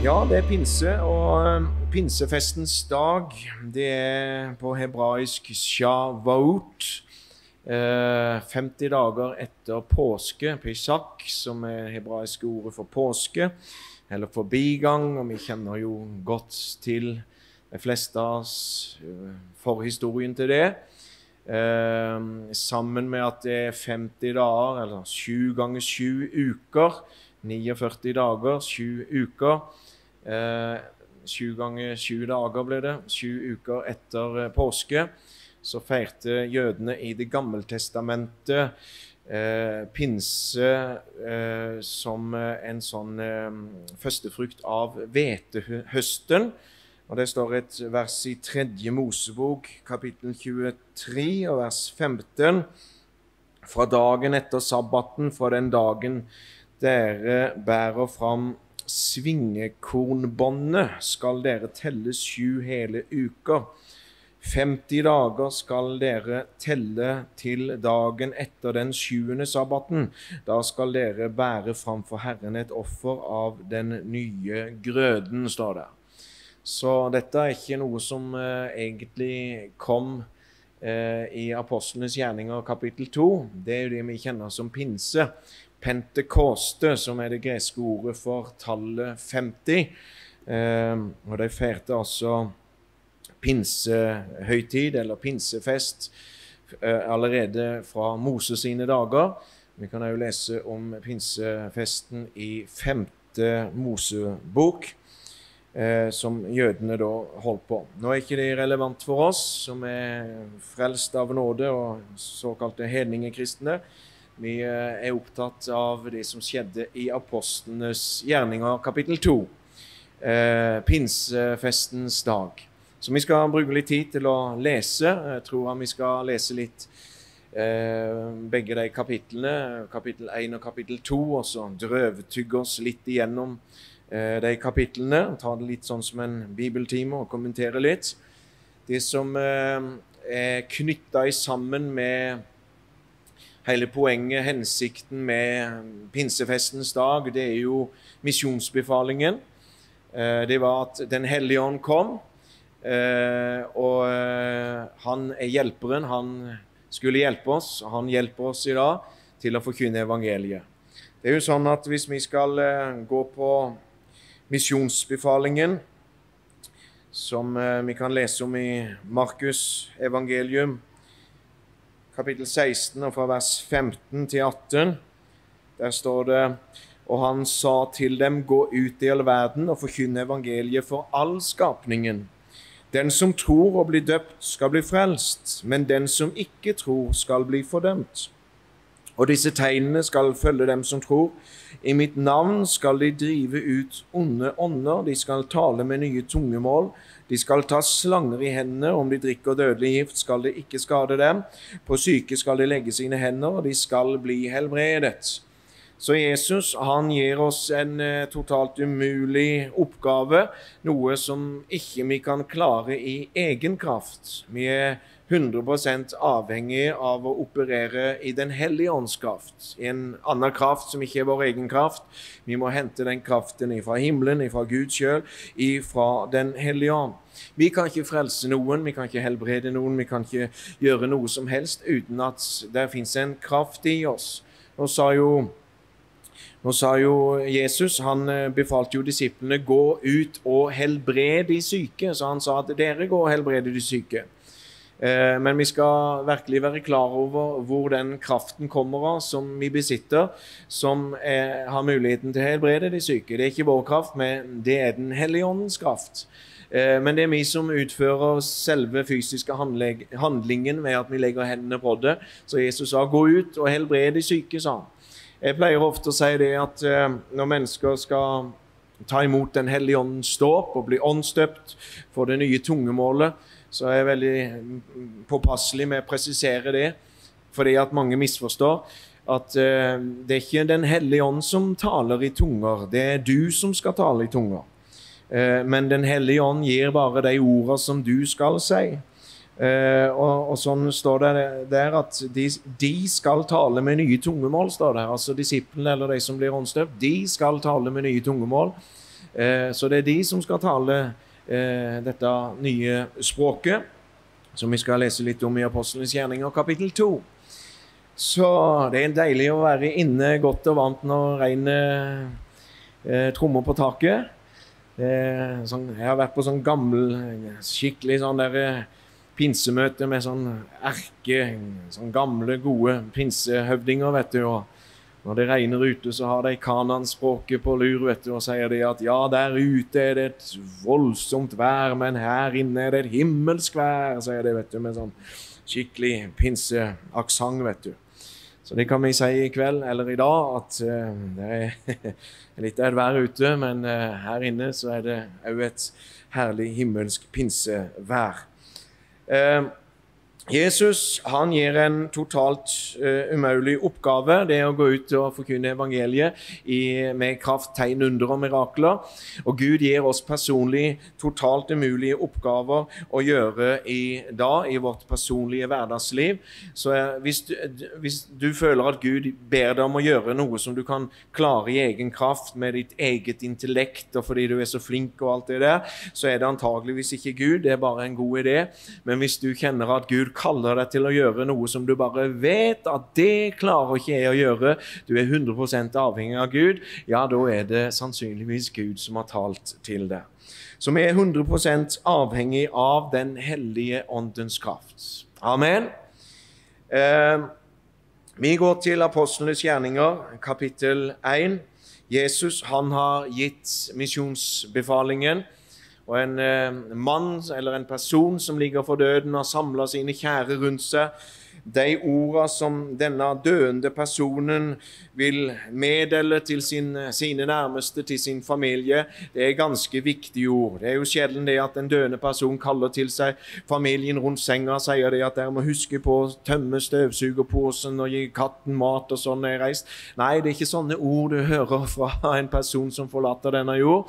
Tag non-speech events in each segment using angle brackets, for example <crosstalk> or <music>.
Ja, det er pinse, og eh, pinsefestens dag, det er på hebraisk Shavuot. Eh, 50 dager etter påske, pisak, som er hebraiske ordet for påske, eller forbigang, og vi kjenner jo godt til de fleste av oss eh, forhistorien til det. Eh, sammen med at det er 50 dager, eller 7 ganger 7 uker, 49 dager, 7 uker. Eh, sju ganger sju dager ble det, sju uker etter eh, påske, så feirte jødene i Det gammeltestamentet eh, pinse eh, som eh, en sånn eh, førstefrukt av hvetehøsten. Og Det står et vers i tredje Mosebok, kapittel 23, og vers 15. Fra dagen etter sabbaten, fra den dagen dere bærer fram svingekornbåndet skal dere telle sju hele uker. 50 dager skal dere telle til dagen etter den sjuende sabbaten. Da skal dere bære framfor Herren et offer av den nye grøden, står det. Så dette er ikke noe som eh, egentlig kom i apostlenes gjerninger kapittel 2. Det er jo det vi kjenner som pinse. Pentekoste, som er det greske ordet for tallet 50. Eh, og de feirte altså pinsehøytid, eller pinsefest, eh, allerede fra Moses sine dager. Vi kan òg lese om pinsefesten i femte Mosebok, eh, som jødene da holdt på. Nå er ikke det relevant for oss som er frelst av nåde og såkalte hedningekristne. Vi eh, er opptatt av det som skjedde i apostlenes gjerninger, kapittel 2. Eh, pinsefestens dag. Så vi skal bruke litt tid til å lese. Jeg tror vi skal lese litt eh, begge de kapitlene, kapittel 1 og kapittel 2, og så drøvtygge oss litt igjennom de kapitlene. Ta det litt sånn som en bibeltime og kommentere litt. Det som eh, er knytta sammen med hele poenget, hensikten med pinsefestens dag, det er jo misjonsbefalingen. Eh, det var at Den hellige ånd kom. Eh, og eh, han er hjelperen. Han skulle hjelpe oss, og han hjelper oss i dag til å forkynne evangeliet. Det er jo sånn at Hvis vi skal eh, gå på misjonsbefalingen, som vi kan lese om i Markus evangelium, kapittel 16, og fra vers 15 til 18, der står det Og han sa til dem, gå ut i all verden og forkynne evangeliet for all skapningen. Den som tror og blir døpt, skal bli frelst, men den som ikke tror, skal bli fordømt. Og disse tegnene skal følge dem som tror. I mitt navn skal de drive ut onde ånder, de skal tale med nye tungemål, de skal ta slanger i hendene, om de drikker dødelig gift, skal det ikke skade dem. På syke skal de legge sine hender, og de skal bli helbredet. Så Jesus han gir oss en eh, totalt umulig oppgave, noe som ikke vi kan klare i egen kraft. Vi er 100% avhengig av å operere i Den hellige ånds kraft, en annen kraft som ikke er vår egen kraft. Vi må hente den kraften ifra himmelen, ifra Gud sjøl, ifra Den hellige ånd. Vi kan ikke frelse noen, vi kan ikke helbrede noen, vi kan ikke gjøre noe som helst uten at det fins en kraft i oss. Nå sa jo nå sa jo Jesus han eh, befalte jo disiplene gå ut og helbrede de syke. Så han sa at dere går og helbreder de syke. Eh, men vi skal virkelig være klar over hvor den kraften kommer av som vi besitter, som er, har muligheten til å helbrede de syke. Det er ikke vår kraft, men det er Den hellige åndens kraft. Eh, men det er vi som utfører selve fysiske handlingen ved at vi legger hendene på det. Så Jesus sa 'gå ut og helbred de syke', sa han. Jeg pleier ofte å si det at eh, når mennesker skal ta imot Den hellige åndens dåp og bli åndsdøpt for det nye tungemålet, så er jeg veldig påpasselig med å presisere det, fordi at mange misforstår at uh, det er ikke Den hellige ånd som taler i tunger, det er du som skal tale i tunger. Uh, men Den hellige ånd gir bare de ordene som du skal si. Uh, og, og, sånn står det der at de, de, skal tale med nye tungemål, står det. Altså disiplene eller de som blir åndsdøpt, de skal tale med nye tungemål. Så det er de som skal tale dette nye språket, som vi skal lese litt om i Apostlenes gjerninger, kapittel 2. Så det er deilig å være inne godt og varmt når regnet eh, trommer på taket. Eh, sånn, jeg har vært på sånn gammel, skikkelig sånn der eh, pinsemøte med sånn erke, sånn gamle, gode pinsehøvdinger, vet du. og når det regner ute, så har de kananspråket på lur vet du, og sier de at ja, der ute er det et voldsomt vær, men her inne er det et himmelsk vær, sier de, vet du, med sånn skikkelig pinseaksent, vet du. Så det kan vi si i kveld, eller i dag, at uh, det er <laughs> litt av et vær ute, men uh, her inne så er det òg et herlig himmelsk pinsevær. Uh, Jesus han gir en totalt uh, umulig oppgave. Det å gå ut og forkynne evangeliet i, med kraft, tegn, under og mirakler. Og Gud gir oss personlig totalt umulige oppgaver å gjøre i dag, i vårt personlige hverdagsliv. Så uh, hvis, du, hvis, du, føler at Gud ber deg om å gjøre noe som du kan klare i egen kraft, med ditt eget intellekt og fordi du er så flink og alt det der, så er det antageligvis ikke Gud. Det er bare en god idé. Men hvis du kjenner at Gud kaller deg til å gjøre noe som du bare vet at det klarer ikke jeg å gjøre, du er 100% avhengig av Gud, ja, da er det sannsynligvis Gud som har talt til deg. Vi er 100% avhengig av Den hellige åndens kraft. Amen. Eh, vi går til apostlenes gjerninger, kapittel 1. Jesus han har gitt misjonsbefalingen. Og en eh, mann eller en person som ligger for døden, har samla sine kjære rundt seg de orda som denne døende personen vil meddele til sin, sine nærmeste, til sin familie, det er ganske viktige ord. Det er jo sjelden det at en døende person kaller til seg familien rundt senga og sier det at dere må huske på å tømme støvsugerposen og gi katten mat og sånn er reist. Nei, det er ikke sånne ord du hører fra en person som forlater denne jord.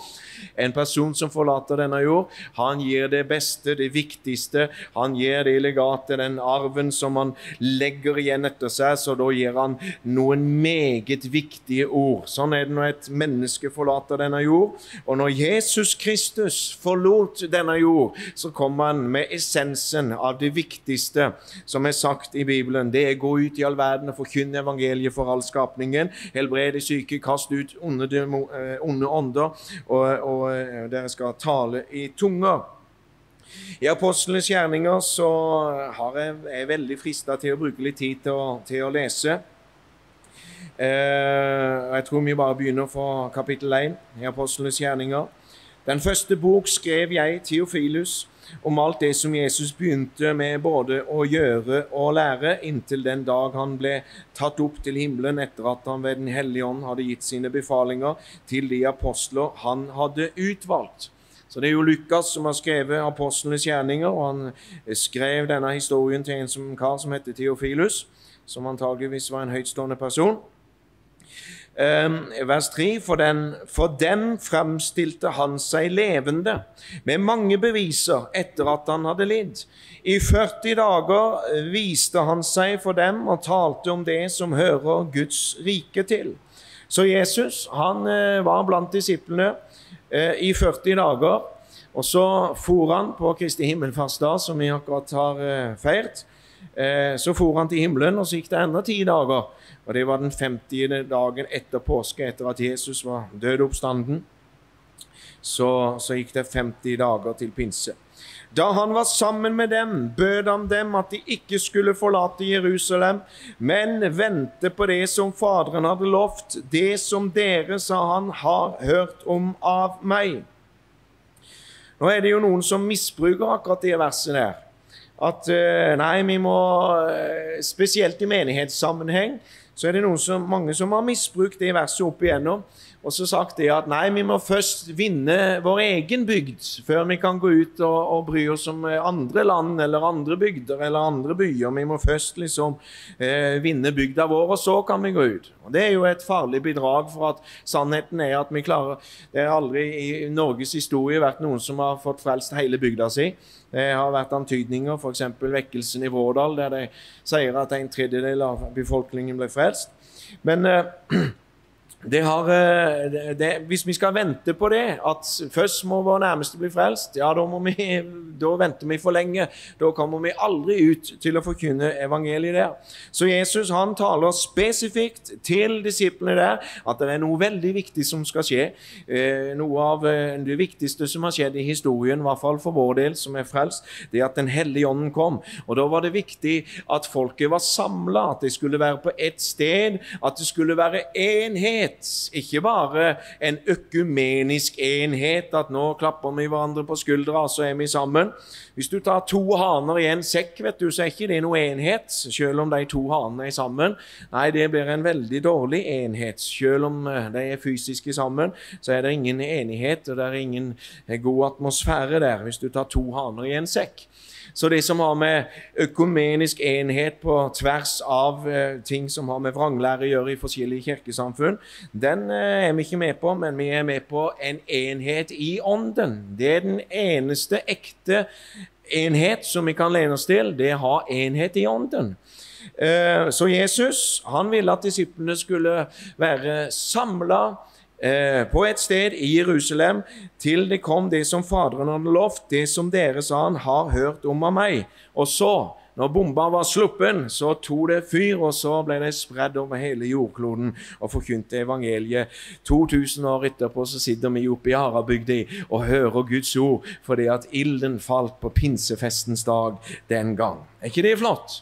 En person som forlater denne jord, han gir det beste, det viktigste. Han gir det legate, den arven som han legger igjen etter seg, så da gir han noen meget viktige ord. Sånn er det når et menneske forlater denne jord. Og når Jesus Kristus forlot denne jord, så kom han med essensen av det viktigste som er sagt i Bibelen. Det er gå ut i all verden og forkynne evangeliet for all skapningen. Helbrede syke, kast ut onde, eh, onde ånder, og, og eh, dere skal tale i tunger. I Apostlenes gjerninger så jeg, er jeg veldig frista til å bruke litt tid til å, til å lese. Eh, jeg tror vi bare begynner fra kapittel 1 i Apostlenes gjerninger. Den første bok skrev jeg, Theofilus, om alt det som Jesus begynte med både å gjøre og lære, inntil den dag han ble tatt opp til himmelen etter at han ved Den hellige ånd hadde gitt sine befalinger til de apostler han hadde utvalgt. Så Det er jo Lukas som har skrevet apostlenes gjerninger, og han skrev denne historien til en som, kar som heter Theofilus, som antageligvis var en høytstående person. Um, vers 3.: for, den, for dem fremstilte han seg levende med mange beviser etter at han hadde lidd. I 40 dager viste han seg for dem og talte om det som hører Guds rike til. Så Jesus han uh, var blant disiplene Eh, i 40 dager. Og så for han på Kristi himmelfartsdag, som vi akkurat har eh, feirt. Eh, så for han til himmelen, og så gikk det enda ti dager. Og det var den 50. dagen etter påske, etter at Jesus var død oppstanden. Så, så gikk det 50 dager til pinse. Da han var sammen med dem, bød han dem at de ikke skulle forlate Jerusalem, men vente på det som Faderen hadde lovt, det som dere, sa han, har hørt om av meg. Nå er det jo noen som misbruker akkurat det verset der. At eh, nei, vi må eh, Spesielt i menighetssammenheng så er det noen som, mange som har misbrukt det verset opp igjennom og så sagt det at nei, vi må først vinne vår egen bygd før vi kan gå ut og, og bry oss om eh, andre land eller andre bygder eller andre byer. Vi må først liksom eh, vinne bygda vår, og så kan vi gå ut. Og Det er jo et farlig bidrag, for at sannheten er at vi klarer Det har aldri i Norges historie vært noen som har fått frelst hele bygda si. Det har vært antydninger, f.eks. vekkelsen i Vårdal, der de sier at en tredjedel av befolkningen ble frelst. Men eh, det har, det, det, hvis vi skal vente på det, at først må vår nærmeste bli frelst, ja, da, vi, da, venter vi for lenge. Da kommer vi aldri ut til å forkynne evangeliet der. Så Jesus han taler spesifikt til disiplene der at det er noe veldig viktig som skal skje. Eh, noe av eh, det viktigste som har skjedd i historien, i hvert fall for vår del som er frelst, det er at Den hellige ånden kom. Og Da var det viktig at folket var samla, at de skulle være på ett sted, at det skulle være enhet enhet. Ikke bare en økumenisk enhet, at nå klapper vi hverandre på skuldra, så er vi sammen. Hvis du tar to haner i en sekk, vet du, så er ikke det noe enhet, selv om de to hanene er sammen. Nei, det blir en veldig dårlig enhet. Selv om eh, de er fysiske sammen, så er det ingen enighet, og det er ingen eh, god atmosfære der hvis du tar to haner i en sekk. Så det som har med økumenisk enhet på tvers av eh, ting som har med vranglære å gjøre i forskjellige kirkesamfunn, den eh, er vi ikke med på, men vi er med på en enhet i ånden. Det er den eneste ekte enhet som vi kan lene oss til. Det er å ha enhet i ånden. Eh, så Jesus han ville at disiplene skulle være samla Eh, på et sted i Jerusalem til det kom det som Faderen hadde lovt, det som dere sa han har hørt om av meg. Og så, når bomba var sluppen, så tok det fyr, og så ble det spredd over hele jordkloden og forkynte evangeliet. 2000 år etterpå så sitter vi oppe i Harabygda og hører Guds ord fordi at ilden falt på pinsefestens dag den gang. Er ikke det flott?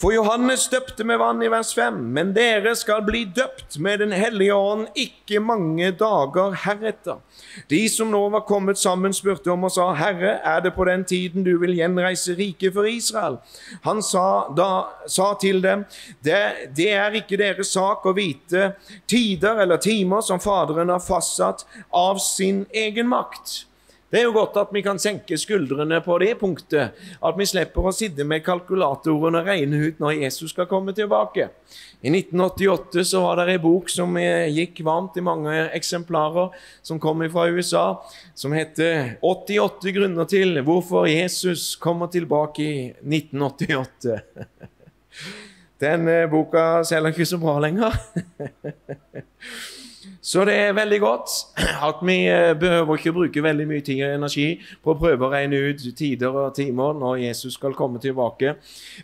For Johannes døpte med vann i vers 5, men dere skal bli døpt med Den hellige ånd ikke mange dager heretter. De som nå var kommet sammen, spurte om og sa, Herre, er det på den tiden du vil gjenreise riket for Israel? Han sa, da, sa til dem, det, det er ikke deres sak å vite tider eller timer som Faderen har fastsatt av sin egen makt. Det er jo godt at vi kan senke skuldrene på det punktet. At vi slipper å sitte med kalkulatoren og regne ut når Jesus skal komme tilbake. I 1988 så var det ei bok som gikk varmt i mange eksemplarer, som kom fra USA, som heter 88 grunner til hvorfor Jesus kommer tilbake i 1988. <laughs> Den eh, boka selger ikke så bra lenger. <laughs> Så det er veldig godt at vi eh, behøver ikke bruke veldig mye tid og energi på å prøve å regne ut tider og timer når Jesus skal komme tilbake,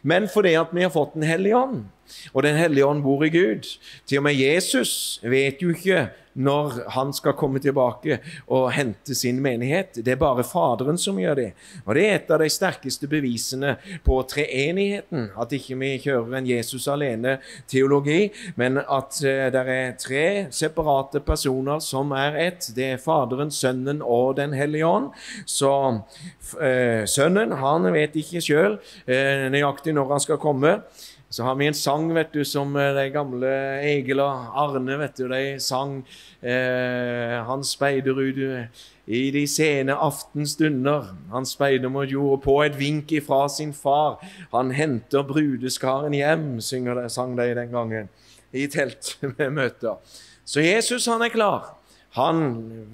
men fordi at vi har fått Den hellige ånd. Og Den hellige ånd bor i Gud. Til og med Jesus vet jo ikke når han skal komme tilbake og hente sin menighet. Det er bare Faderen som gjør det. Og Det er et av de sterkeste bevisene på treenigheten. At ikke vi kjører en Jesus alene-teologi, men at uh, det er tre separate personer som er ett. Det er Faderen, Sønnen og Den hellige ånd. Så uh, Sønnen han vet ikke sjøl eh, nøyaktig når han skal komme. Så har vi en sang vet du, som eh, de gamle Egil og Arne vet du, de sang eh, Han speider ut eh, i de sene aftenstunder. Han speider mot jord på et vink ifra sin far. Han henter brudeskaren hjem, synger de, sang de den gangen i teltmøter. <laughs> Så Jesus han er klar. Han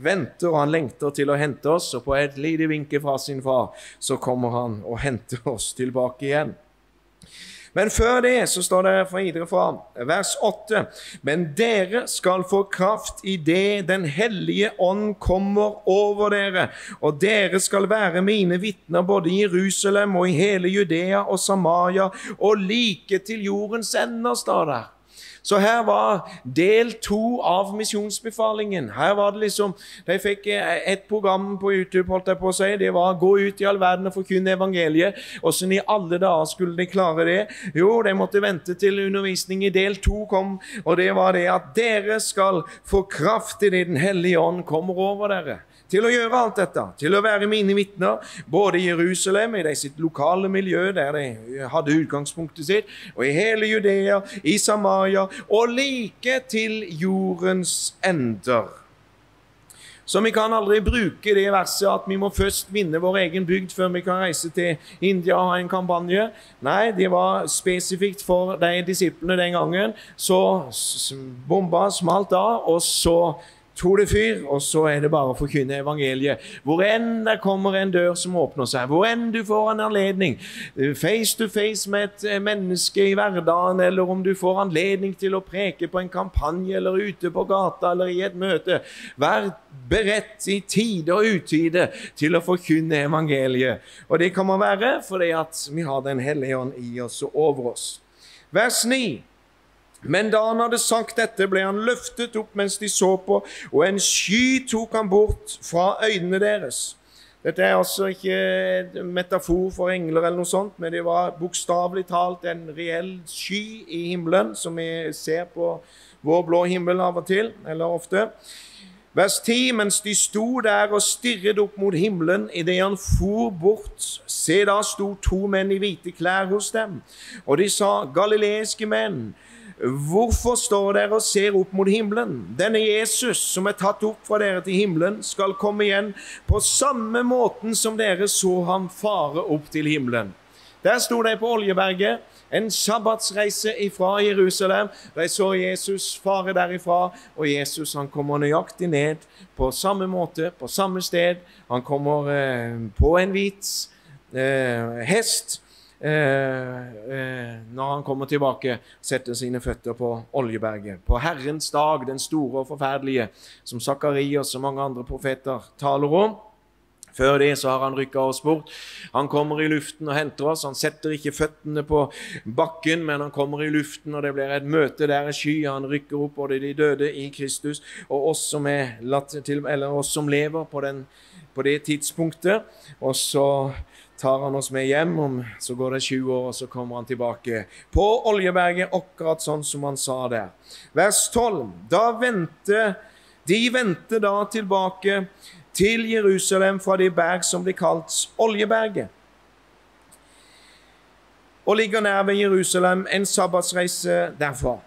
venter og han lengter til å hente oss, og på et lite vink fra sin far så kommer han og henter oss tilbake igjen. Men før det så står det videre fra vers 8.: Men dere skal få kraft idet Den hellige ånd kommer over dere, og dere skal være mine vitner både i Jerusalem og i hele Judea og Samaria og like til jordens ender, står der. Så her var del to av misjonsbefalingen. Her var det liksom De fikk eh, et program på YouTube, holdt jeg på å si. Det var 'Gå ut i all verden og forkynne evangeliet'. Åssen i alle dager skulle de klare det? Jo, de måtte vente til undervisning i del to kom, og det var det at dere skal få kraft idet det Den hellige ånd kommer over dere til å gjøre alt dette, til å være mine vitner, både i Jerusalem, i sitt lokale miljø der de hadde utgangspunktet sitt, og i hele Judea, i Samaria, og like til jordens ender. Så vi kan aldri bruke det verset at vi må først vinne vår egen bygd før vi kan reise til India og ha en kampanje. Nei, det var spesifikt for de disiplene den gangen. Så bomba smalt av, og så tok det fyr, og så er det bare å forkynne evangeliet. Hvor enn det kommer en dør som åpner seg, hvor enn du får en anledning, face to face med et eh, menneske i hverdagen, eller om du får anledning til å preke på en kampanje eller ute på gata eller i et møte, vær beredt i tide og utide til å forkynne evangeliet. Og det kan man være fordi at vi har Den hellige ånd i oss og over oss. Vers 9. Men da han hadde sagt dette, ble han løftet opp mens de så på, og en sky tok han bort fra øynene deres. Dette er altså ikke en metafor for engler, eller noe sånt, men det var bokstavelig talt en reell sky i himmelen, som vi ser på vår blå himmel av og til, eller ofte. Vers 10. Mens de sto der og stirret opp mot himmelen idet han for bort, se da sto to menn i hvite klær hos dem, og de sa, galileiske menn, Hvorfor står dere og ser opp mot himmelen? Denne Jesus som er tatt opp fra dere til himmelen, skal komme igjen på samme måten som dere så ham fare opp til himmelen. Der sto de på Oljeberget, en sabbatsreise ifra Jerusalem. De så Jesus fare derifra, og Jesus han kommer nøyaktig ned på samme måte, på samme sted. Han kommer eh, på en hvit eh, hest når han kommer tilbake, setter sine føtter på Oljeberget. På Herrens dag, den store og forferdelige, som Sakarias og mange andre profeter taler om. Før det så har han rykka oss bort. Han kommer i luften og henter oss. Han setter ikke føttene på bakken, men han kommer i luften, og det blir et møte der i sky. Han rykker opp både de døde i Kristus og oss som, til, oss som lever på, den, på det tidspunktet. Og så tar han oss med hjem. Om så går det 20 år, og så kommer han tilbake på Oljeberget, akkurat sånn som han sa der. Vers 12. Da vente, de vendte da tilbake til Jerusalem fra de berg som blir kalt Oljeberget. Og ligger nær ved Jerusalem, en sabbatsreise derfra.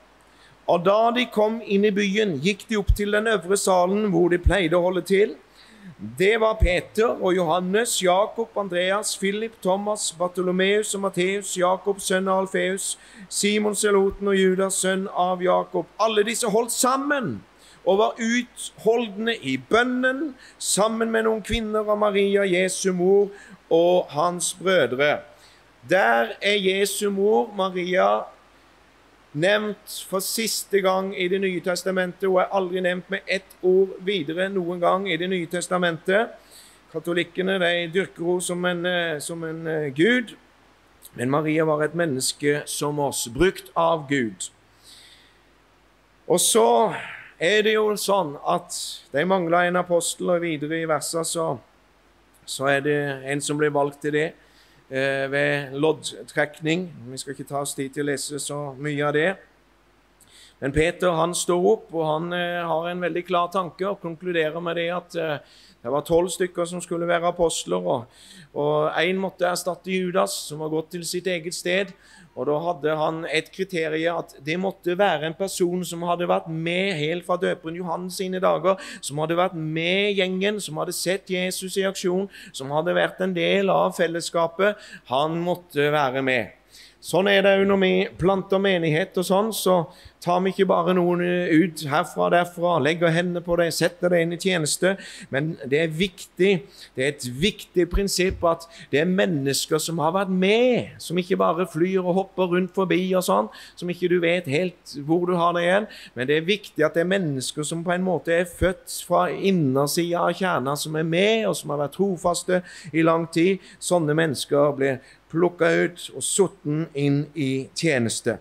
Og da de kom inn i byen, gikk de opp til den øvre salen hvor de pleide å holde til. Det var Peter og Johannes, Jakob, Andreas, Philip, Thomas, Bartolomeus og Matteus, Jakob, sønn av Alfeus, Simon Seloten og Judas, sønn av Jakob. Alle disse holdt sammen og var utholdende i bønnen sammen med noen kvinner av Maria, Jesu mor, og hans brødre. Der er Jesu mor, Maria, nevnt for siste gang i Det nye testamentet og er aldri nevnt med ett ord videre noen gang i Det nye testamentet. Katolikkene de dyrker henne som eh, som en uh, gud, men Maria var et menneske som oss, brukt av Gud. Og så er det jo sånn at de mangla en apostel, og videre i versa så, så er det en som blir valgt til det eh, ved loddtrekning. Vi skal ikke ta oss tid til å lese så mye av det. Men Peter han står opp, og han eh, har en veldig klar tanke og konkluderer med det at eh, det var tolv stykker som skulle være apostler, og én måtte erstatte Judas, som var gått til sitt eget sted. Og Da hadde han et kriterium at det måtte være en person som hadde vært med helt fra døperen Johan sine dager, som hadde vært med gjengen, som hadde sett Jesus i aksjon, som hadde vært en del av fellesskapet. Han måtte være med. Sånn er det når vi planter menighet og sånn, så tar vi ikke bare noen ut herfra og derfra, legger hendene på det, setter det inn i tjeneste. Men det er viktig, det er et viktig prinsipp at det er mennesker som har vært med, som ikke bare flyr og hopper rundt forbi og sånn, som ikke du vet helt hvor du har det igjen. Men det er viktig at det er mennesker som på en måte er født fra innersida av kjerna, som er med, og som har vært trofaste i lang tid. Sånne mennesker blir plukka ut og satt inn i tjeneste.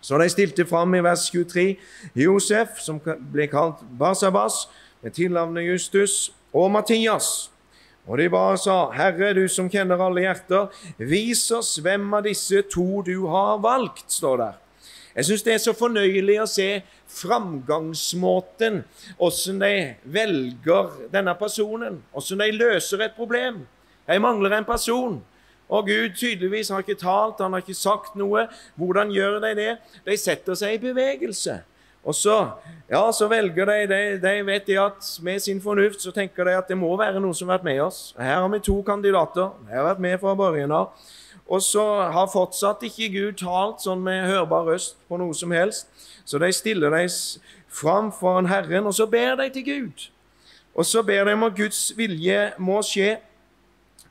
Så de stilte fram i vers 23 Josef, som ble kalt Basabas, med tilnavnet Justus, og Mattias. Og de bare sa, Herre, du som kjenner alle hjerter, vis oss hvem av disse to du har valgt, står der. Jeg syns det er så fornøyelig å se framgangsmåten, åssen de velger denne personen, åssen de løser et problem. Jeg mangler en person. Og Gud tydeligvis har ikke talt, han har ikke sagt noe. Hvordan gjør de det? De setter seg i bevegelse. Og så, ja, så velger de, de, de vet de at med sin fornuft så tenker de at det må være noen som har vært med oss. Her har vi to kandidater. De har vært med fra børjen av. Og så har fortsatt ikke Gud talt sånn med hørbar røst på noe som helst. Så de stiller de fram foran Herren, og så ber de til Gud. Og så ber de om at Guds vilje må skje.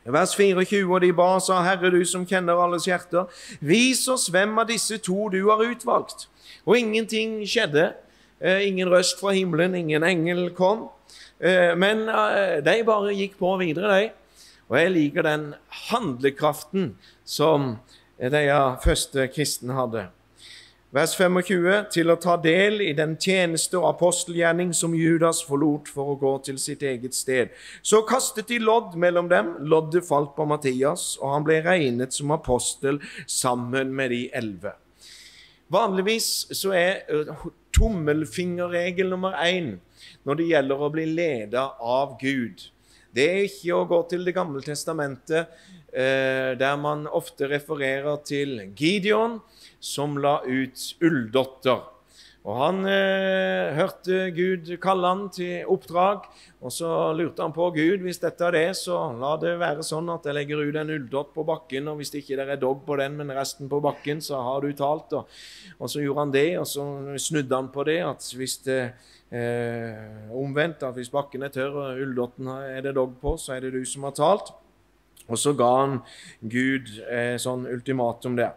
Vers 24, og de ba, sa Herre, du som kjenner alles hjerter, vis oss hvem av disse to du har utvalgt. Og ingenting skjedde. Eh, ingen røst fra himmelen, ingen engel kom. Eh, men eh, de bare gikk på videre, de. Og jeg liker den handlekraften som de første kristne hadde. Vers 25.: Til å ta del i den tjeneste og apostelgjerning som Judas forlot for å gå til sitt eget sted. Så kastet de lodd mellom dem. Loddet falt på Mattias, og han ble regnet som apostel sammen med de elleve. Vanligvis så er eh, tommelfingerregel nummer én når det gjelder å bli leda av Gud. Det er ikke å gå til Det gamle testamentet, eh, der man ofte refererer til Gideon, som la ut ulldotter. Og Han eh, hørte Gud kalle han til oppdrag, og så lurte han på Gud hvis dette er det, så la det være sånn at jeg legger ut en ulldott på bakken, og hvis det ikke er dogg på den, men resten på bakken, så har du talt. Og, og så gjorde han det, og så snudde han på det, at hvis det eh, omvendt, at hvis bakken er tørr og ulldotten er det dogg på, så er det du som har talt. Og så ga han Gud eh, sånn ultimatum der.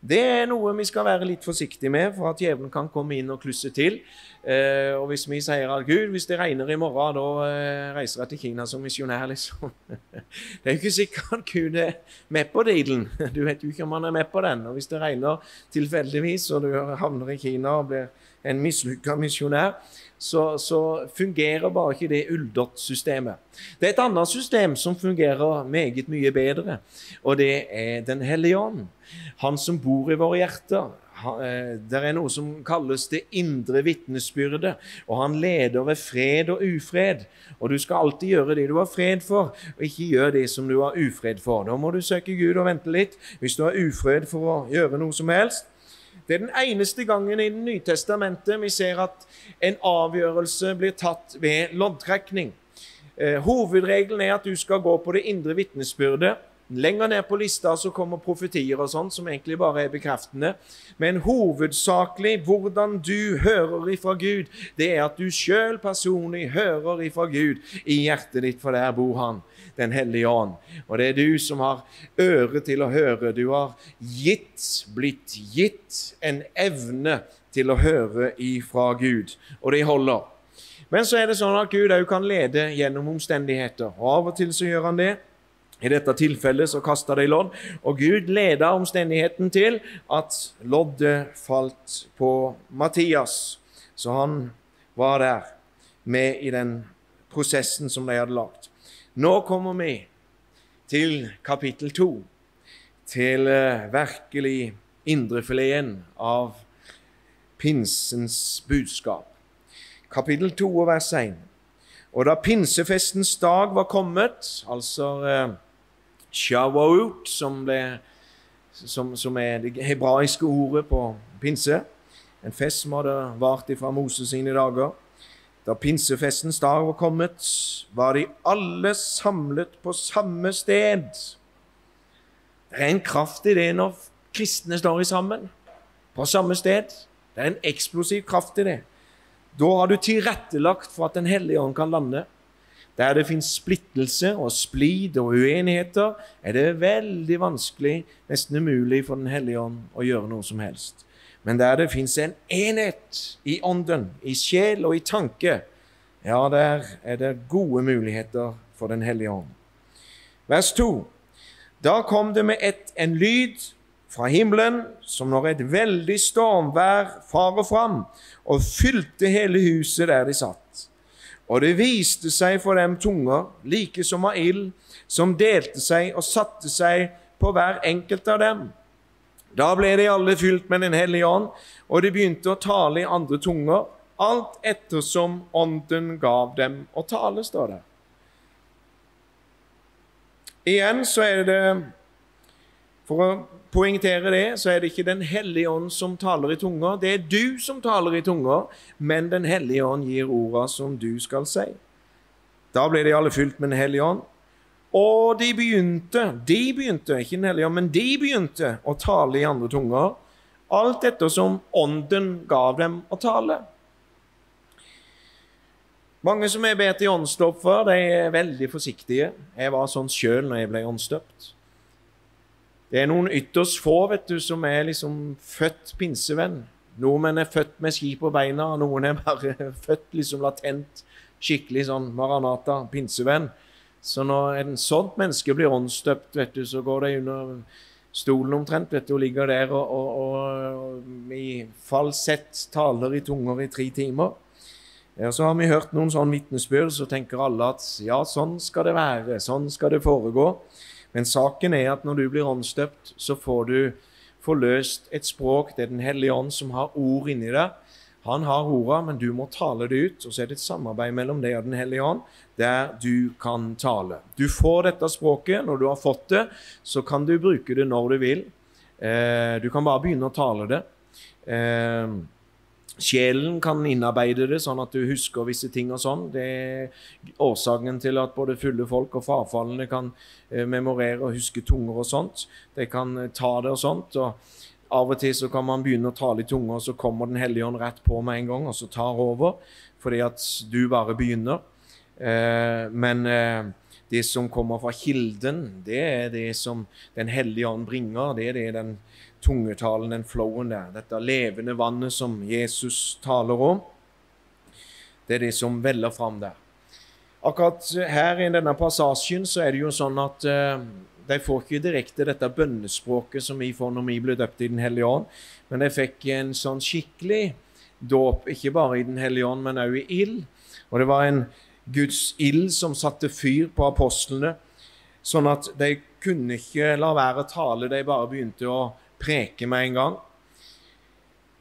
Det er noe vi skal være litt forsiktige med, for at djevelen kan komme inn og klusse til. Eh, og hvis vi sier at Gud, hvis det regner i morgen, da eh, reiser jeg til Kina som misjonær, liksom. <laughs> det er jo ikke sikkert at Gud er med på dealen. Du vet jo ikke om han er med på den. Og hvis det regner tilfeldigvis, og du havner i Kina og blir en mislykka misjonær, så, så, fungerer bare ikke det Uldot-systemet. Det er et annet system som fungerer meget mye bedre, og det er Den hellige ånd. Han som bor i våre hjerter. Eh, det er noe som kalles det indre vitnesbyrdet, og han leder ved fred og ufred. Og du skal alltid gjøre det du har fred for, og ikke gjøre det som du har ufred for. Da må du søke Gud og vente litt. Hvis du har ufred for å gjøre noe som helst, det er den eneste gangen i Det nye testamentet vi ser at en avgjørelse blir tatt ved loddtrekning. Eh, hovedregelen er at du skal gå på det indre vitnesbyrdet. Lenger ned på lista så kommer profetier og sånn, som egentlig bare er bekreftende. Men hovedsakelig hvordan du hører ifra Gud, det er at du sjøl personlig hører ifra Gud i hjertet ditt, for der bor Han. Den hellige ånd. Og det er du som har øre til å høre. Du har gitt, blitt gitt, en evne til å høre ifra Gud. Og det holder. Men så er det sånn at Gud òg kan lede gjennom omstendigheter. Og av og til så gjør han det. I dette tilfellet så kasta de lodd, og Gud leda omstendigheten til at loddet falt på Mattias. Så han var der med i den prosessen som de hadde lagt. Nå kommer vi til kapittel to, til uh, virkelig indrefileten av pinsens budskap. Kapittel to og vers 1. Og da pinsefestens dag var kommet, altså uh, shawaut, som, som, som, er det hebraiske ordet på pinse, en fest som hadde vart fra Moses sine dager da pinsefestens dag var kommet, var de alle samlet på samme sted. Det er en kraft i det når kristne står sammen på samme sted. Det er en eksplosiv kraft i det. Da har du tilrettelagt for at Den hellige ånd kan lande. Der det fins splittelse og splid og uenigheter, er det veldig vanskelig, nesten umulig, for Den hellige ånd å gjøre noe som helst. Men der det fins en enhet i ånden, i sjel og i tanke, ja, der er det gode muligheter for Den hellige ånd. Vers 2. Da kom det med ett en lyd fra himmelen, som når et veldig stormvær farer fram, og fylte hele huset der de satt. Og det viste seg for dem tunger, like som av ild, som delte seg og satte seg på hver enkelt av dem. Da ble de alle fylt med Den hellige ånd, og de begynte å tale i andre tunger, alt ettersom Ånden gav dem å tale, står det. Igjen så er det For å poengtere det, så er det ikke Den hellige ånd som taler i tunger. Det er du som taler i tunger, men Den hellige ånd gir orda som du skal si. Da ble de alle fylt med Den hellige ånd. Og de begynte, de begynte, ikke Den hellige ånd, men de begynte å tale i andre tunger, alt ettersom Ånden gav dem å tale. Mange som jeg bedt i åndsdåp for, de er veldig forsiktige. Jeg var sånn sjøl når jeg ble åndsdøpt. Det er noen ytterst få vet du, som er liksom født pinsevenn. Nordmenn er født med ski på beina, og noen er bare <laughs> født liksom latent skikkelig sånn Maranata, pinsevenn. Så når en sånt menneske blir åndsdøpt, vet du, så går de under stolen omtrent vet du, og ligger der og, og, og i falsett taler i tunger i tre timer. Og så har vi hørt noen sånn vitnesbyrd, så tenker alle at ja, sånn skal det være, sånn skal det foregå. Men saken er at når du blir åndsdøpt, så får du forløst et språk. Det er Den hellige ånd som har ord inni deg. Han har orda, men du må tale det ut. Og så er det et samarbeid mellom deg og Den hellige ånd, der du kan tale. Du får dette språket. Når du har fått det, så kan du bruke det når du vil. Eh, du kan bare begynne å tale det. Eh, sjelen kan innarbeide det, sånn at du husker visse ting og sånn. Det er årsaken til at både fulle folk og frafallende kan eh, memorere og huske tunger og sånt. De kan eh, ta det og sånt. og av og til så kan man begynne å tale i tunger, og så kommer Den hellige ånd rett på med en gang og så tar over, fordi at du bare begynner. Eh, men det som kommer fra kilden, det er det som Den hellige ånd bringer. Det er det den tungetalen, den flowen der. Dette levende vannet som Jesus taler om. Det er det som veller fram der. Akkurat her i denne passasjen så er det jo sånn at uh, de får ikke direkte dette bønnespråket som vi får når vi blir døpt i Den hellige ånd, men de fikk en sånn skikkelig dåp, ikke bare i Den hellige ånd, men også i ild. Og det var en Guds ild som satte fyr på apostlene, sånn at de kunne ikke la være å tale, de bare begynte å preke med en gang.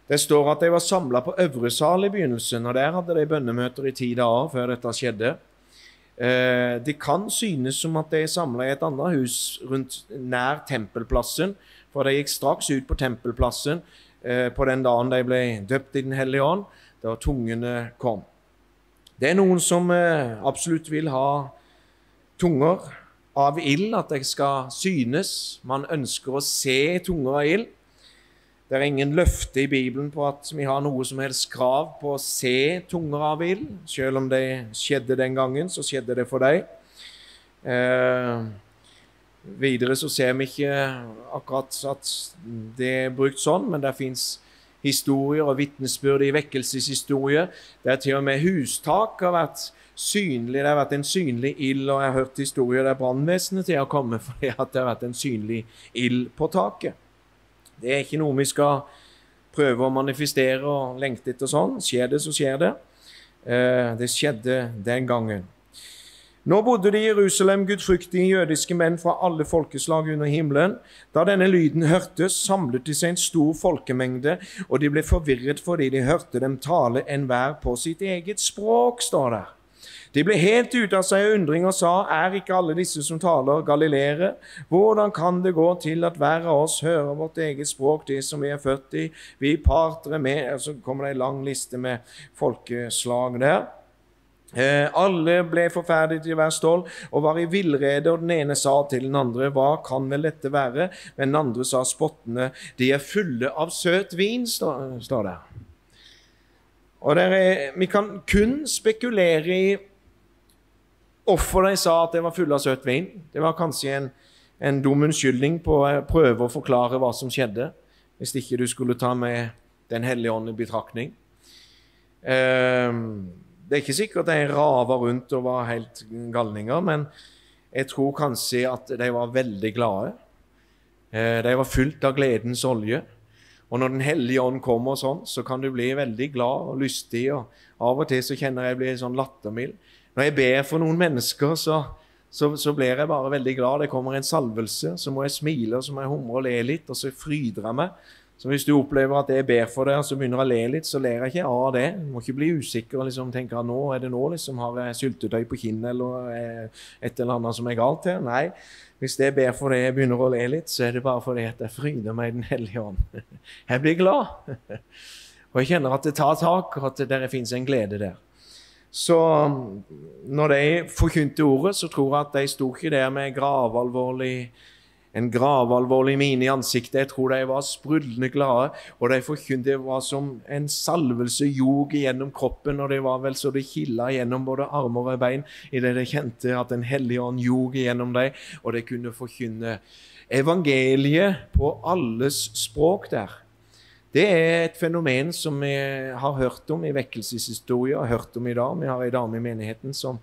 Det står at de var samla på øvre sal i begynnelsen, og der hadde de bønnemøter i ti dager før dette skjedde. Eh, det kan synes som at de er samla i et annet hus rundt nær tempelplassen, for de gikk straks ut på tempelplassen eh, på den dagen de ble døpt i Den hellige ånd, da tungene kom. Det er noen som eh, absolutt vil ha tunger av ild, at jeg skal synes. Man ønsker å se tunger av ild. Det er ingen løfte i Bibelen på at vi har noe som helst krav på å se tunger av ild. Selv om det skjedde den gangen, så skjedde det for deg. Eh, videre så ser vi ikke akkurat at det er brukt sånn, men det fins historier og vitnesbyrd i Det der til og med hustak har vært synlig. Det har vært en synlig ild, og jeg har hørt historier der brannvesenet til har kommet fordi at det har vært en synlig ild på taket. Det er ikke noe vi skal prøve å manifestere og lengte etter sånn. Skjer det, så skjer det. Eh, det skjedde den gangen. Nå bodde det i Jerusalem gudfryktige jødiske menn fra alle folkeslag under himmelen. Da denne lyden hørtes, samlet de seg en stor folkemengde, og de ble forvirret fordi de hørte dem tale enhver på sitt eget språk, står der. De ble helt ute av seg undring og sa, er ikke alle disse som taler, galileere? Hvordan kan det gå til at hver av oss hører vårt eget språk, det som vi er født i? Vi partere med så kommer det en lang liste med folkeslag der. Eh, alle ble forferdet i hver stål og var i villrede, og den ene sa til den andre, hva kan vel dette være? Men den andre sa spottende, de er fulle av søt vin, står, det. Og er, Vi kan kun spekulere i De sa at det var full av søt vin. Det var kanskje en, en dum unnskyldning på å prøve å forklare hva som skjedde, hvis ikke du skulle ta med Den hellige ånd i betraktning. Um, det er ikke sikkert de rava rundt og var helt galninger, men jeg tror kanskje at de var veldig glade. Uh, de var fylt av gledens olje. Og når Den hellige ånd kommer, sånn, så kan du bli veldig glad og lystig. og Av og til så kjenner jeg blir sånn lattermild. Når jeg ber for noen mennesker, så, så, så, blir jeg bare veldig glad. Det kommer en salvelse, så må jeg smile og så må jeg humre og le litt, og så fryder jeg meg. Så hvis du opplever at jeg ber for deg, og så begynner jeg å le litt, så ler jeg ikke av det. Du må ikke bli usikker og liksom tenke at nå er det nå liksom har jeg syltetøy på kinnet eller eh, et eller annet som er galt her. Nei, hvis jeg ber for det, jeg begynner å le litt, så er det bare fordi at jeg fryder meg i Den hellige ånd. <laughs> Jeg blir glad. <laughs> Og jeg kjenner at det tar tak, og at det fins en glede der. Så når de forkynte ordet, så tror jeg at de sto ikke der med gravalvorlig en gravalvorlig mine i ansiktet. Jeg tror de var sprudlende glade, og de forkynte det var som en salvelse jog gjennom kroppen, og det var vel så det killa gjennom både armer og bein idet de kjente at Den hellige ånd jog gjennom dem, og de kunne forkynne evangeliet på alles språk der. Det er et fenomen som vi har hørt om i vekkelseshistorie og hørt om i dag. Vi har ei dame i menigheten som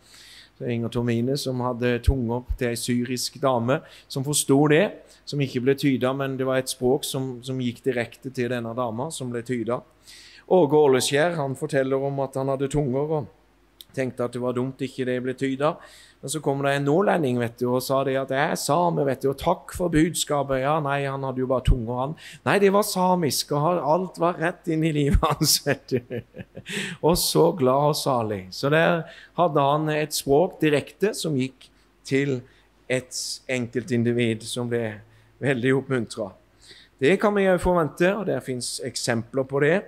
Inger Tormine, som hadde tunger til ei syrisk dame, som forsto det, som ikke ble tyda, men det var et språk som, som gikk direkte til denne dama, som ble tyda. Åge Åleskjær han forteller om at han hadde tunger, og tenkte at det var dumt ikke det ble tyda. Men så kom det en nordlending vet du, og sa det at 'jeg er same', vet du, og 'takk for budskapet'. Ja, nei, han hadde jo bare tunger, han. Nei, det var samisk, og alt var rett inn i livet hans, <laughs> vet du. og så glad og salig. Så der hadde han et språk direkte som gikk til et enkeltindivid som ble veldig oppmuntra. Det kan vi jo forvente, og der fins eksempler på det.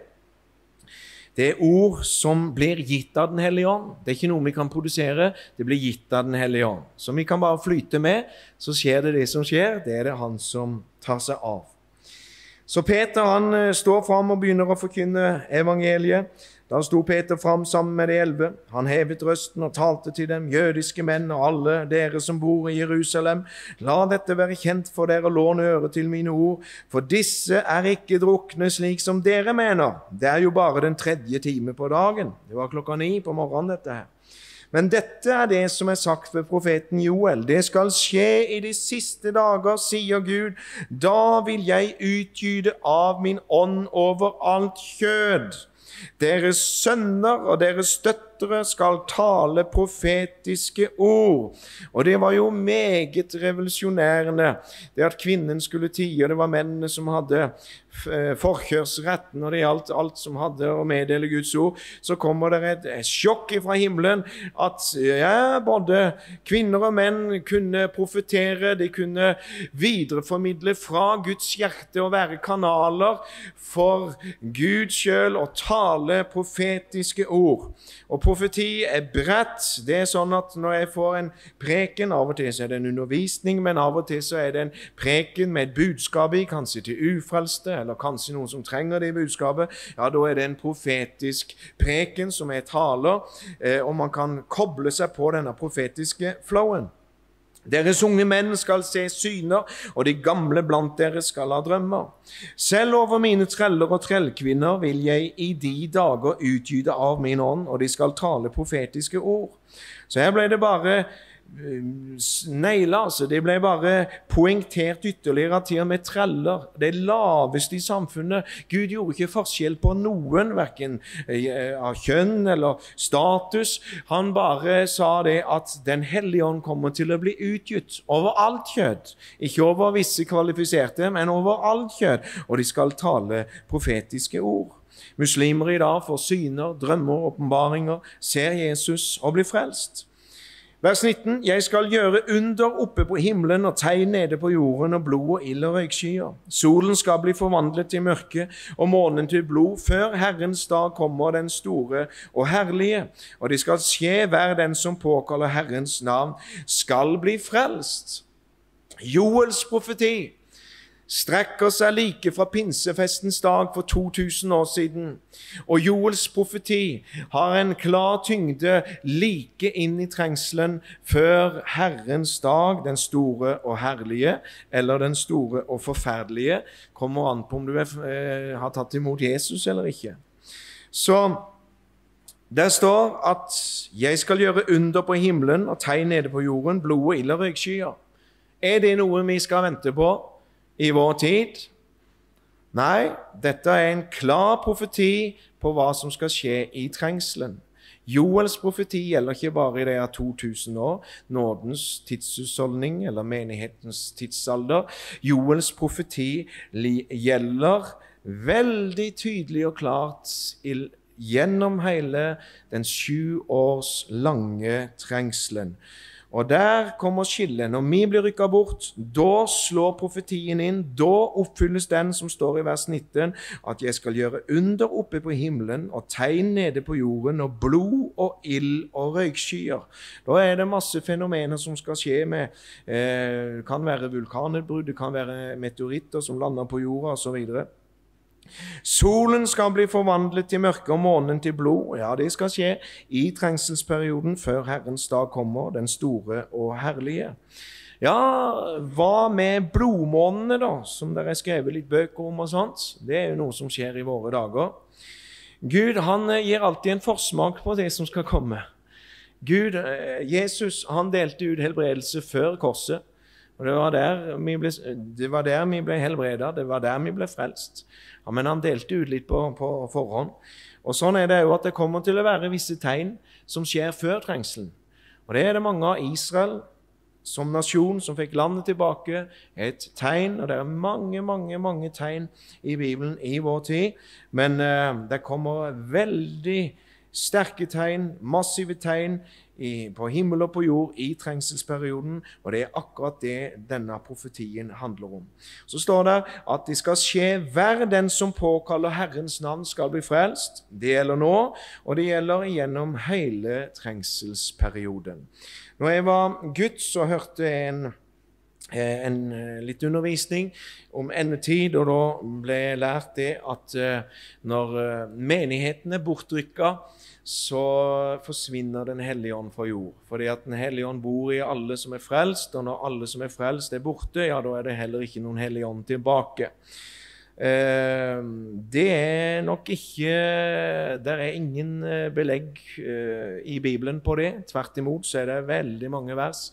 Det er ord som blir gitt av Den hellige ånd. Det er ikke noe vi kan produsere, det blir gitt av Den hellige ånd. Så vi kan bare flyte med, så skjer det det som skjer. Det er det han som tar seg av. Så Peter han eh, står fram og begynner å forkynne evangeliet. Da sto Peter fram sammen med de elleve. Han hevet røsten og talte til dem, jødiske menn og alle dere som bor i Jerusalem. La dette være kjent for dere, lån øre til mine ord, for disse er ikke drukne slik som dere mener. Det er jo bare den tredje time på dagen. Det var klokka ni på morgenen, dette her. Men dette er det som er sagt ved profeten Joel. Det skal skje i de siste dager, sier Gud. Da vil jeg utgyde av min ånd over alt kjød. Deres sønner og deres døtre skal tale profetiske ord. Og det var jo meget revolusjonærende, det at kvinnen skulle tie, og det var mennene som hadde forkjørsretten og det gjaldt alt som hadde å meddele Guds ord, så kommer det et sjokk fra himmelen at ja, både kvinner og menn kunne profetere, de kunne videreformidle fra Guds hjerte og være kanaler for Gud sjøl og tale profetiske ord. Og profeti er bredt. Det er sånn at når jeg får en preken, av og til så er det en undervisning, men av og til så er det en preken med et budskap i, kanskje til ufrelste eller kanskje noen som trenger det budskapet, ja, da er det en profetisk preken som er taler, eh, og man kan koble seg på denne profetiske flowen. Deres unge menn skal se syner, og de gamle blant dere skal ha drømmer. Selv over mine treller og trellkvinner vil jeg i de dager utgyte av min ånd, og de skal tale profetiske ord. Så her ble det bare naila. Altså. Det ble bare poengtert ytterligere, til og med treller. Det laveste i samfunnet. Gud gjorde ikke forskjell på noen, verken eh, av kjønn eller status. Han bare sa det at Den hellige ånd kommer til å bli utgitt over alt kjød. Ikke over visse kvalifiserte, men over alt kjød. Og de skal tale profetiske ord. Muslimer i dag får syner, drømmer, åpenbaringer, ser Jesus og blir frelst. Vers 19.: Jeg skal gjøre under oppe på himmelen og tegn nede på jorden og blod og ild og røykskyer. Solen skal bli forvandlet til mørke og månen til blod, før Herrens dag kommer den store og herlige. Og det skal skje hver den som påkaller Herrens navn, skal bli frelst. Joels profeti strekker seg like fra pinsefestens dag for 2000 år siden. Og Joels profeti har en klar tyngde like inn i trengselen før Herrens dag, den store og herlige, eller den store og forferdelige, kommer an på om du eh, har tatt imot Jesus eller ikke. Så der står at 'jeg skal gjøre under på himmelen og tegn nede på jorden, blod og ild og røykskyer'. Er det noe vi skal vente på? I vår tid? Nei, dette er en klar profeti på hva som skal skje i trengselen. Joels profeti gjelder ikke bare i de 2000 år, nådens tidshusholdning eller menighetens tidsalder. Joels profeti gjelder veldig tydelig og klart gjennom hele den sju års lange trengselen. Og der kommer skillet. Når vi blir rykka bort, da slår profetien inn. Da oppfylles den som står i vers 19, at jeg skal gjøre under oppe på himmelen og tegn nede på jorden og blod og ild og røykskyer. Da er det masse fenomener som skal skje med eh, Det kan være vulkanutbrudd, det kan være meteoritter som lander på jorda osv. Solen skal bli forvandlet til mørke og månen til blod. Ja, det skal skje i trengselsperioden før Herrens dag kommer, den store og herlige. Ja, hva med blodmånene, da, som det er skrevet litt bøker om og sånt? Det er jo noe som skjer i våre dager. Gud han eh, gir alltid en forsmak på det som skal komme. Gud, eh, Jesus han delte ut helbredelse før korset. Og Det var der vi ble, det var der vi ble helbreda, det var der vi ble frelst. Ja, men han delte ut litt på, på forhånd. Og Sånn er det jo at det kommer til å være visse tegn som skjer før trengselen. Og Det er det mange av Israel som nasjon som fikk landet tilbake. Et tegn, og det er mange, mange mange tegn i Bibelen i vår tid. Men eh, det kommer veldig sterke tegn, massive tegn i, på himmel og på jord i trengselsperioden. Og det er akkurat det denne profetien handler om. Så står det at det skal skje hver den som påkaller Herrens navn, skal bli frelst. Det gjelder nå, og det gjelder gjennom hele trengselsperioden. Når jeg var gutt, så hørte jeg en en eh, litt undervisning om endetid, og da ble jeg lært det at eh, når menigheten er bortrykka, så forsvinner Den hellige ånd fra jord. Fordi at Den hellige ånd bor i alle som er frelst, og når alle som er frelst, er borte, ja, da er det heller ikke noen hellig ånd tilbake. Eh, det er nok ikke Det er ingen eh, belegg eh, i Bibelen på det. Tvert imot så er det veldig mange vers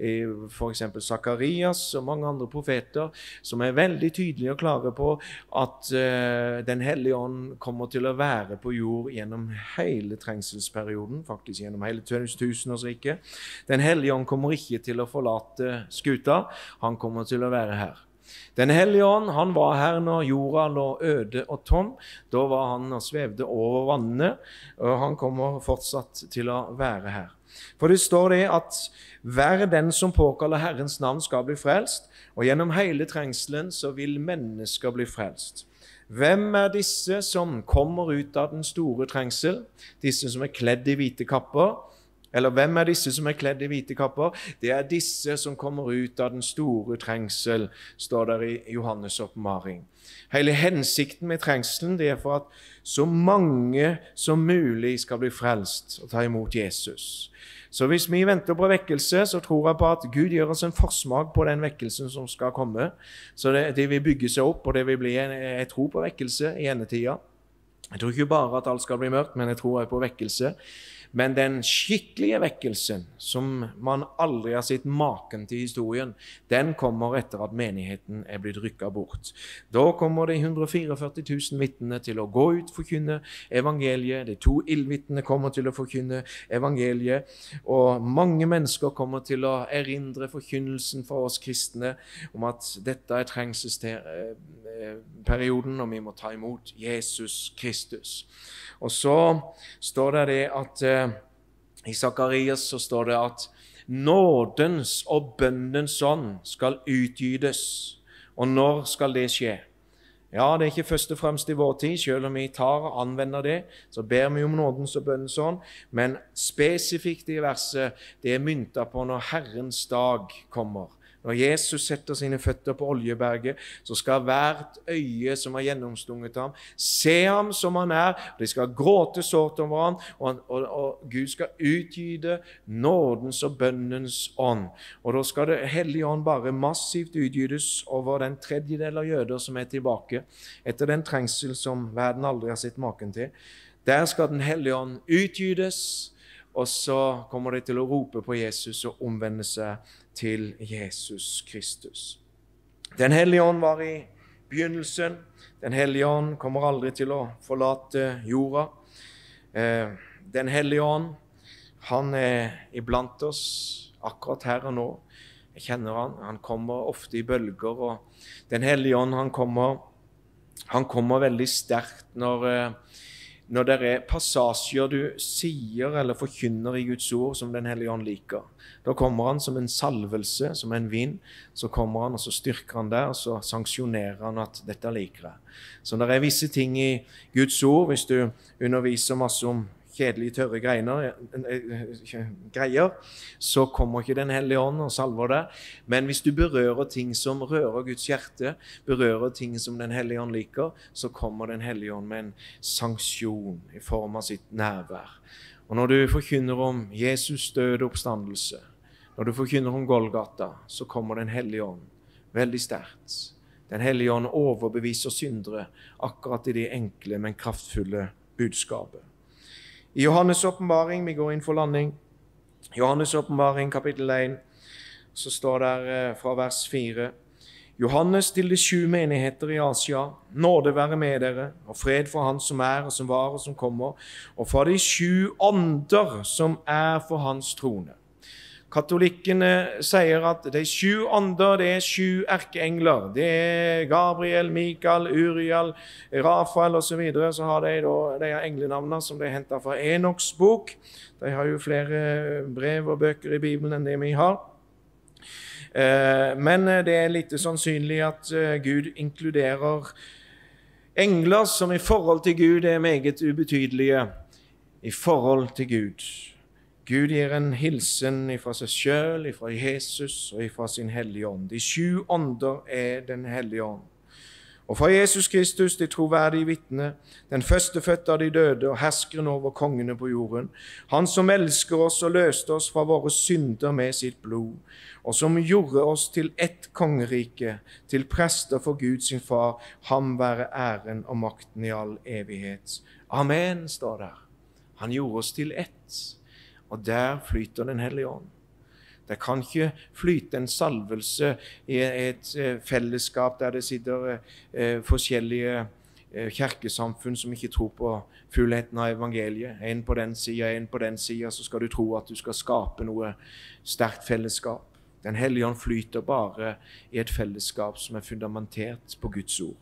f.eks. Sakarias og mange andre profeter, som er veldig tydelige og klare på at uh, Den hellige ånd kommer til å være på jord gjennom hele trengselsperioden, faktisk gjennom hele tusenårsriket. Den hellige ånd kommer ikke til å forlate skuta, han kommer til å være her. Den hellige ånd han var her når jorda lå øde og tom. Da var han og svevde over vannene, og han kommer fortsatt til å være her. For det står det at hver den som påkaller Herrens navn, skal bli frelst, og gjennom hele trengselen så vil mennesker bli frelst. Hvem er disse som kommer ut av den store trengsel? Disse som er kledd i hvite kapper? Eller hvem er disse som er kledd i hvite kapper? Det er disse som kommer ut av den store trengsel, står der i Johannes' oppmaring. Hele hensikten med trengselen det er for at så mange som mulig skal bli frelst og ta imot Jesus. Så hvis vi venter på vekkelse, så tror jeg på at Gud gjør oss en forsmak på den vekkelsen som skal komme. Så det, det vil bygge seg opp, og det vil bli en, jeg tror på vekkelse i endetida. Jeg tror ikke bare at alt skal bli mørkt, men jeg tror også på vekkelse. Men den skikkelige vekkelsen, som man aldri har sett maken til historien, den kommer etter at menigheten er blitt rykka bort. Da kommer de 144 000 vitnene til å gå ut og forkynne evangeliet. De to ildvitnene kommer til å forkynne evangeliet. Og mange mennesker kommer til å erindre forkynnelsen for oss kristne om at dette er trengselsperioden, og vi må ta imot Jesus Kristus. Og så står det det at eh, i Sakarias så står det at nådens og bønnens ånd skal utgytes. Og når skal det skje? Ja, det er ikke først og fremst i vår tid, selv om vi tar og anvender det. Så ber vi om nådens og bønnens ånd, men spesifikt i verset, det er mynta på når Herrens dag kommer. Når Jesus setter sine føtter på Oljeberget, så skal hvert øye som har gjennomstunget ham, se ham som han er. De skal gråte sårt over ham, og, og, og, Gud skal utgyte nådens og bønnens ånd. Og da skal Det hellige ånd bare massivt utgytes over den tredjedel av jøder som er tilbake, etter den trengsel som verden aldri har sett maken til. Der skal Den hellige ånd utgytes, og så kommer de til å rope på Jesus og omvende seg til Jesus Kristus. Den hellige ånd var i begynnelsen. Den hellige ånd kommer aldri til å forlate jorda. Eh, den hellige ånd, han er iblant oss akkurat her og nå. Jeg kjenner han. Han kommer ofte i bølger. og Den hellige ånd, han kommer, han kommer veldig sterkt når, eh, når det er passasjer du sier eller forkynner i Guds ord som Den hellige ånd liker. Da kommer han som en salvelse, som en vind. Så kommer han, og så styrker han det, og så sanksjonerer han at 'dette liker jeg'. Så det er visse ting i Guds ord, hvis du underviser masse om kjedelige, tørre greiner, greier, så kommer ikke Den hellige ånd og salver deg. Men hvis du berører ting som rører Guds hjerte, berører ting som Den hellige ånd liker, så kommer Den hellige ånd med en sanksjon i form av sitt nærvær. Og når du forkynner om Jesus døde oppstandelse, når du forkynner om Golgata, så kommer Den hellige ånd veldig sterkt. Den hellige ånd overbeviser syndere akkurat i det enkle, men kraftfulle budskapet. I Johannes' åpenbaring Vi går inn for landing. Johannes' åpenbaring, kapittel 1, så står det fra vers 4. Johannes til de sju menigheter i Asia. Nåde være med dere, og fred for Han som er, og som var, og som kommer, og fra de sju ånder som er for Hans trone. Katolikkene sier at de sju ånder det er sju erkeengler. Det er Gabriel, Mikael, Uriel, Rafael osv. Så, videre. så har de da de englenavnene som de henter fra Enoks bok. De har jo flere brev og bøker i Bibelen enn det vi har. Eh, men det er lite sannsynlig at eh, Gud inkluderer engler som i forhold til Gud er meget ubetydelige i forhold til Gud. Gud gir en hilsen ifra seg sjøl, ifra Jesus og ifra sin Hellige Ånd. De sju ånder er Den hellige ånd. Og fra Jesus Kristus, de troverdige vitne, den førstefødte av de døde og herskeren over kongene på jorden, Han som elsker oss og løste oss fra våre synder med sitt blod, og som gjorde oss til ett kongerike, til prester for Gud sin Far, ham være æren og makten i all evighet. Amen, står der. Han gjorde oss til ett. Og der flyter Den hellige ånd. Det kan ikke flyte en salvelse i et eh, fellesskap der det sitter eh, forskjellige eh, kirkesamfunn som ikke tror på fullheten av evangeliet. En på den sida, en på den sida, så skal du tro at du skal skape noe sterkt fellesskap. Den hellige ånd flyter bare i et fellesskap som er fundamentert på Guds ord.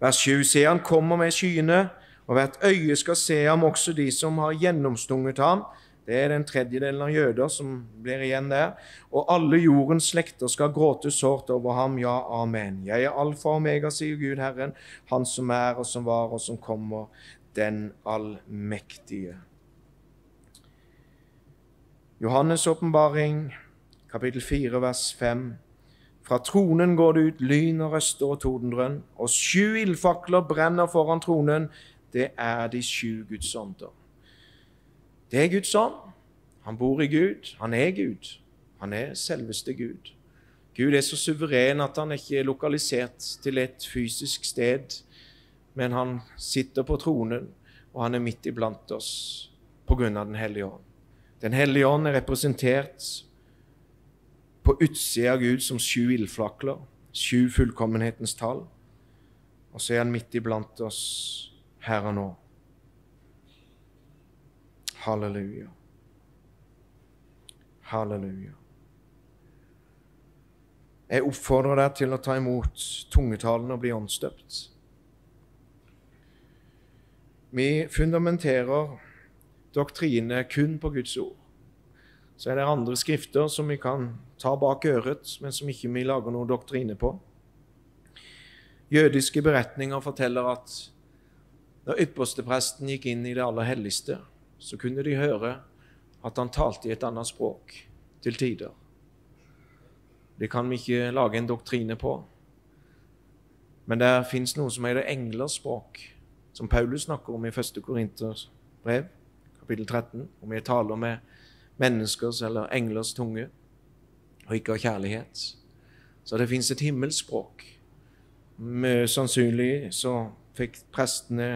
Vers 7 sier han kommer med skyene og hvert øye skal se ham, også de som har gjennomstunget ham. Det er den tredjedelen av jøder som blir igjen der. Og alle jordens slekter skal gråte sårt over ham. Ja, amen. Jeg er alfa og omega, sier Gud Herren, Han som er og som var og som kommer, den allmektige. Johannes' åpenbaring, kapittel 4, vers 5. Fra tronen går det ut lyn og røster og tordendrønn, og sju ildfakler brenner foran tronen det er de sju Guds ånder. Det er Guds ånd. Han bor i Gud. Han er Gud. Han er selveste Gud. Gud er så suveren at han ikke er lokalisert til et fysisk sted, men han sitter på tronen, og han er midt iblant oss av Den hellige ånd. Den hellige ånd er representert på utsida av Gud som sju ildflakler, sju fullkommenhetens tall, og så er han midt iblant oss her og nå. Halleluja. Halleluja. Jeg oppfordrer deg til å ta imot tungetalen og bli åndsdøpt. Vi fundamenterer doktrine kun på Guds ord. Så er det andre skrifter som vi kan ta bak øret, men som ikke vi lager noen doktrine på. Jødiske beretninger forteller at når ypperstepresten gikk inn i det aller helligste, så kunne de høre at han talte i et annet språk til tider. Det kan vi ikke lage en doktrine på. Men det fins noe som heter englers språk, som Paulus snakker om i 1. Korinters brev, kapittel 13, om jeg taler med menneskers eller englers tunge og ikke har kjærlighet. Så det fins et himmelspråk. Sannsynlig så fikk prestene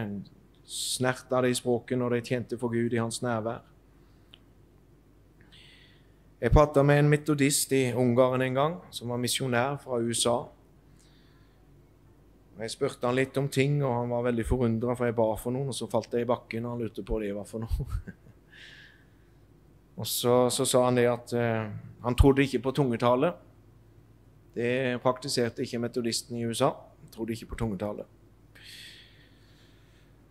snert av i språket når de tjente for Gud i hans nærvær. Jeg prata med en metodist i Ungarn en gang, som var misjonær fra USA. Jeg spurte han litt om ting, og han var veldig forundra, for jeg ba for noen, og så falt jeg i bakken, og han lurte på det var for noe. <laughs> og så, så, sa han det at uh, han trodde ikke på tungetale. Det praktiserte ikke metodisten i USA. Han trodde ikke på tungetale.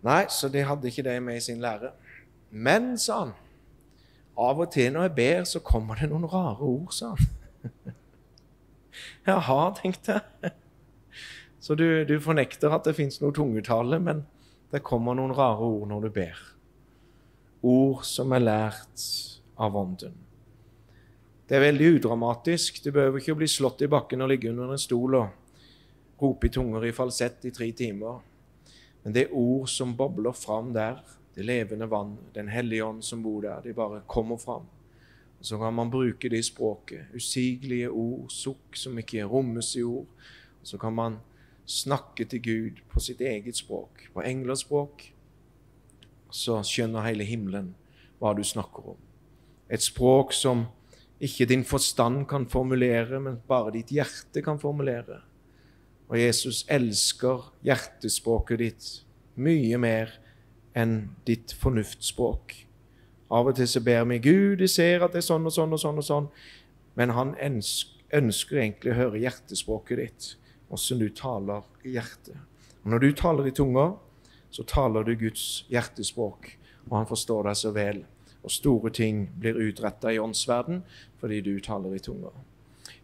Nei, så de hadde ikke det med i sin lære. Men, sa han, av og til når jeg ber, så kommer det noen rare ord, sa han. <laughs> Jaha, tenkte jeg. Så du, du fornekter at det fins noe tungetale, men det kommer noen rare ord når du ber. Ord som er lært av Ånden. Det er veldig udramatisk. Du behøver ikke å bli slått i bakken og ligge under en stol og rope i tunger i falsett i tre timer. Men det er ord som bobler fram der, det levende vann, Den hellige ånd som bor der, de bare kommer fram. Så kan man bruke det i språket. Usigelige ord, sukk som ikke rommes i ord. Så kan man snakke til Gud på sitt eget språk, på englerspråk. Så skjønner hele himmelen hva du snakker om. Et språk som ikke din forstand kan formulere, men bare ditt hjerte kan formulere. Og Jesus elsker hjertespråket ditt mye mer enn ditt fornuftsspråk. Av og til så ber vi Gud, jeg ser at det er sånn og sånn og sånn, og sånn, men han ønsker egentlig å høre hjertespråket ditt, åssen du taler i hjertet. Og Når du taler i tunga, så taler du Guds hjertespråk, og han forstår deg så vel. Og store ting blir utretta i åndsverden fordi du taler i tunga.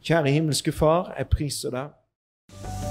Kjære himmelske Far, jeg priser deg